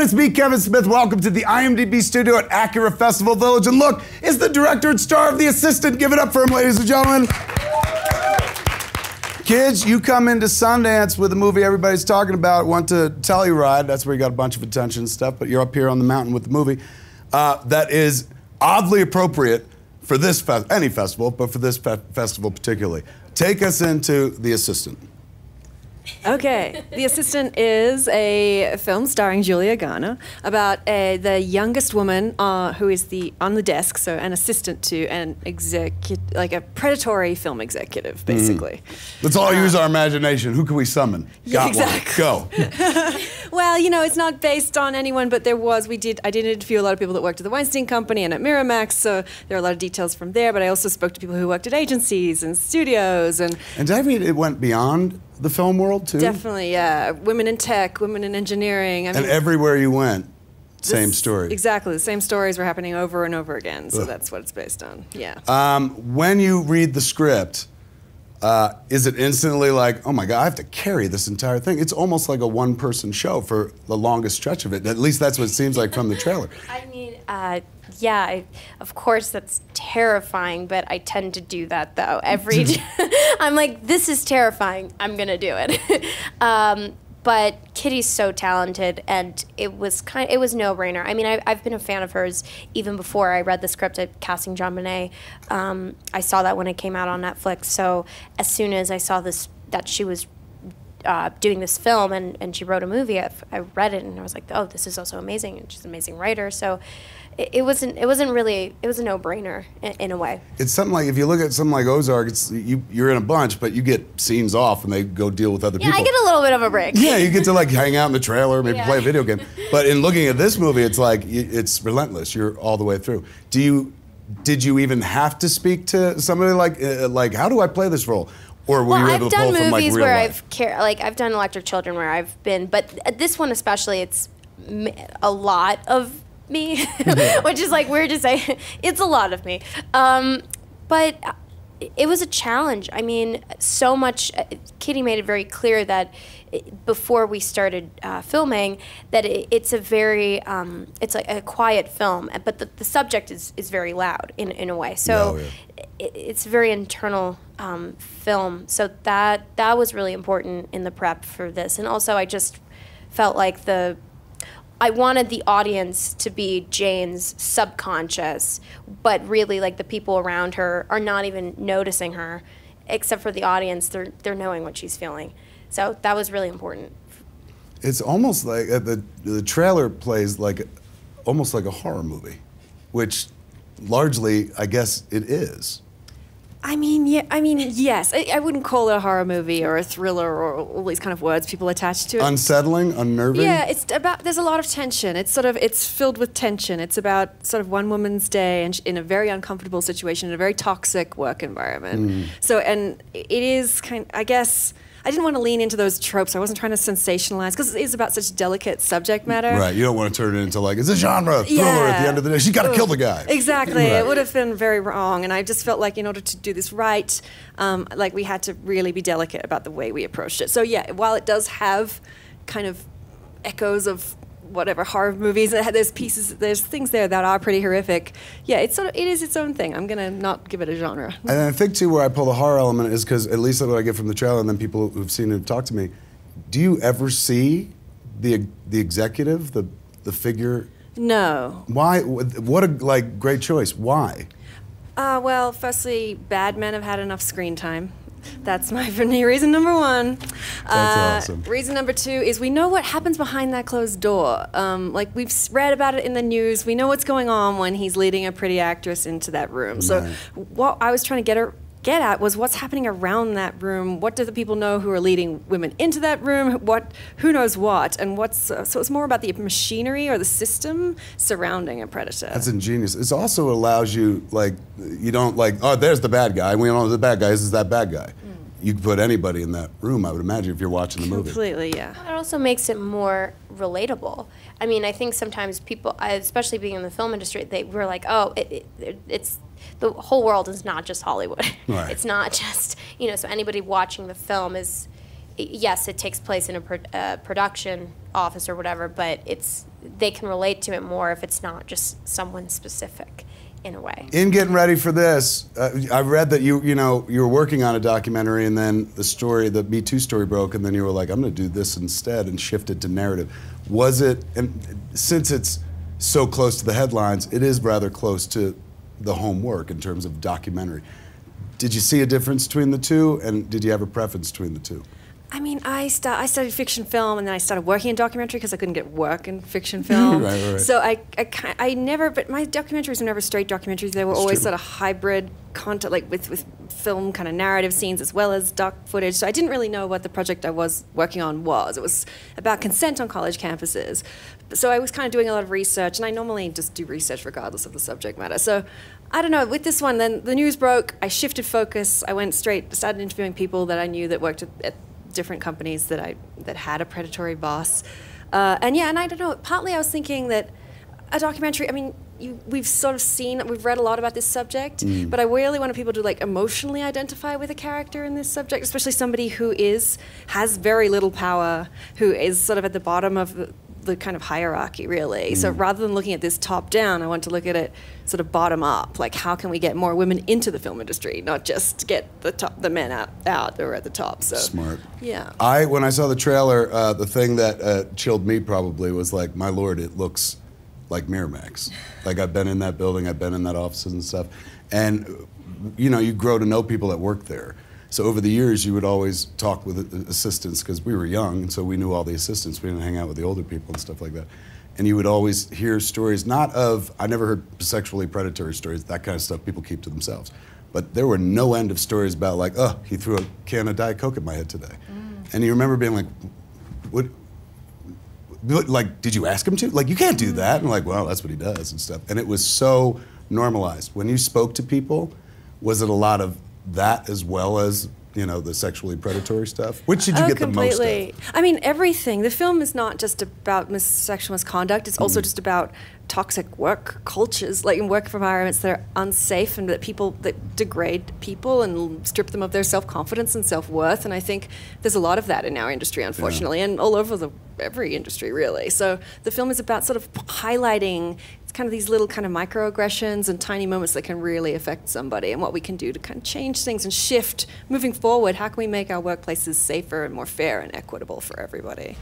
again, it's me, Kevin Smith. Welcome to the IMDb studio at Acura Festival Village. And look, it's the director and star of The Assistant. Give it up for him, ladies and gentlemen. Kids, you come into Sundance with a movie everybody's talking about. Went to Telluride. That's where you got a bunch of attention and stuff. But you're up here on the mountain with the movie uh, that is oddly appropriate for this fe- any festival, but for this fe- festival particularly. Take us into The Assistant. Okay, The Assistant is a film starring Julia Garner about a, the youngest woman uh, who is the on the desk, so an assistant to an executive, like a predatory film executive, basically. Let's all use our imagination. Who can we summon? Yeah, Got one. exactly. Go. Well, you know, it's not based on anyone, but there was. We did. I did interview a lot of people that worked at the Weinstein Company and at Miramax, so there are a lot of details from there. But I also spoke to people who worked at agencies and studios, and And I mean it went beyond the film world too? definitely, yeah, women in tech, women in engineering. I And everywhere you went, same this- story. Exactly, the same stories were happening over and over again. So Ugh. that's what it's based on. Yeah. Um, when you read the script, uh, is it instantly like, oh my God, I have to carry this entire thing? It's almost like a one person show for the longest stretch of it. At least that's what it seems like from the trailer. I mean, uh, yeah, I, of course that's terrifying, but I tend to do that though. Every, I'm like, this is terrifying. I'm gonna do it. um, but Kitty's so talented, and it was kind. Of, It was no brainer. I mean, I, I've been a fan of hers even before I read the script at casting JonBenet. Um, I saw that when it came out on Netflix. So as soon as I saw this, that she was uh, doing this film and, and she wrote a movie. I, I read it and I was like, oh, this is also amazing. And she's an amazing writer. So it, it wasn't it wasn't really it was a no brainer in, in a way. It's something like if you look at something like Ozark, it's you, you're in a bunch, but you get scenes off and they go deal with other Yeah, people. I get a little bit of a break. Yeah, you get to like hang out in the trailer, maybe Yeah. play a video game. But in looking at this movie, it's like it's relentless. You're all the way through. Do you? Did you even have to speak to somebody like uh, like how do I play this role? Or were Well, you I've to pull done from like movies real where life? I've care like I've done Electrick Children where I've been, but at this one especially, it's a lot of me, which is like weird to say. it's a lot of me, um, but it was a challenge. I mean, so much. uh, Kitty made it very clear that before we started uh, filming, that it, it's a very um, it's like a quiet film, but the, the subject is, is very loud in, in a way. So Oh, yeah. it, it's a very internal um, film. So that that was really important in the prep for this, and also I just felt like the I wanted the audience to be Jane's subconscious, but really like the people around her are not even noticing her, except for the audience. They're they're knowing what she's feeling. So that was really important. It's almost like uh, the the trailer plays like almost like a horror movie, which largely I guess it is. I mean, yeah. I mean, yes. I, I wouldn't call it a horror movie or a thriller or all these kind of words people attach to it. Unsettling, unnerving. Yeah, it's about. There's a lot of tension. It's sort of. It's filled with tension. It's about sort of one woman's day and in a very uncomfortable situation in a very toxic work environment. Hmm. So, and it is kind. I guess I didn't want to lean into those tropes. I wasn't trying to sensationalize because it is about such delicate subject matter. Right. You don't want to turn it into like it's a genre thriller at the end of the day. She's got to kill the guy. Exactly. Right. It would have been very wrong. And I just felt like in order to do this right, um, like we had to really be delicate about the way we approached it. So yeah, while it does have kind of echoes of whatever horror movies, there's pieces, there's things there that are pretty horrific. Yeah, it's sort of, it is its own thing. I'm gonna not give it a genre. And I think too, where I pull the horror element is because at least that's what I get from the trailer, and then people who've seen it talk to me. Do you ever see the the executive, the the figure? No. Why? What a like great choice. Why? Uh, well, firstly, bad men have had enough screen time. That's my reason number one. That's Uh, awesome. Reason number two is we know what happens behind that closed door. Um, like we've read about it in the news. We know what's going on when he's leading a pretty actress into that room. So Right. what I was trying to get her get at was what's happening around that room. What do the people know who are leading women into that room? What who knows what? And what's uh, so it's more about the machinery or the system surrounding a predator. That's ingenious. It also allows you like you don't like oh there's the bad guy. We know the bad guy. This is that bad guy. You could put anybody in that room. I would imagine if you're watching the movie. Completely, yeah. It also makes it more relatable. I mean, I think sometimes people, especially being in the film industry, they were like, "Oh, it, it, it's the whole world is not just Hollywood. Right. It's not just you know." So anybody watching the film is, yes, it takes place in a pro, uh, production office or whatever, but it's they can relate to it more if it's not just someone specific in a way. In getting ready for this, uh, I read that you you know you were working on a documentary, and then the story, the Me Too story, broke, and then you were like, I'm going to do this instead, and shifted to narrative. Was it? And since it's so close to the headlines, it is rather close to the homework in terms of documentary. Did you see a difference between the two, and did you have a preference between the two? I mean, I stu- I studied fiction film, and then I started working in documentary because I couldn't get work in fiction film. Right, right, right. So I, I, I never, but my documentaries were never straight documentaries. They were That's always true. sort of hybrid content, like with with film kind of narrative scenes as well as doc footage. So I didn't really know what the project I was working on was. It was about consent on college campuses. So I was kind of doing a lot of research, and I normally just do research regardless of the subject matter. So I don't know. With this one, then the news broke. I shifted focus. I went straight, started interviewing people that I knew that worked at, at different companies that I that had a predatory boss. Uh, and yeah, and I don't know. Partly, I was thinking that a documentary. I mean, you, we've sort of seen, we've read a lot about this subject, but I really wanted people to like emotionally identify with a character in this subject, especially somebody who is has very little power, who is sort of at the bottom of the, the kind of hierarchy, really. So rather than looking at this top down, I want to look at it sort of bottom up. Like, how can we get more women into the film industry, not just get the top, the men out, out or at the top. So Smart. Yeah. I when I saw the trailer, uh, the thing that uh, chilled me probably was like, my lord, it looks like Miramax. Like I've been in that building, I've been in that offices and stuff, and you know, you grow to know people that work there. So over the years, you would always talk with assistants because we were young, and so we knew all the assistants. We didn't hang out with the older people and stuff like that. And you would always hear stories, not of I never heard sexually predatory stories, that kind of stuff. People keep to themselves. But there were no end of stories about like, oh, he threw a can of Diet Coke at my head today, mm. and you remember being like, what? Like, did you ask him to? Like, you can't do that. And like, well, that's what he does and stuff. And it was so normalized. When you spoke to people, was it a lot of that as well as you know the sexually predatory stuff? Which did you oh, get the most completely. of? I mean, everything. The film is not just about mis- sexual misconduct. It's Mm. also just about toxic work cultures, like in work environments that are unsafe and that people that degrade people and strip them of their self confidence and self worth. And I think there's a lot of that in our industry, unfortunately, and all over the every industry really. So the film is about sort of highlighting. Kind of these little kind of microaggressions and tiny moments that can really affect somebody, and what we can do to kind of change things and shift moving forward. How can we make our workplaces safer and more fair and equitable for everybody?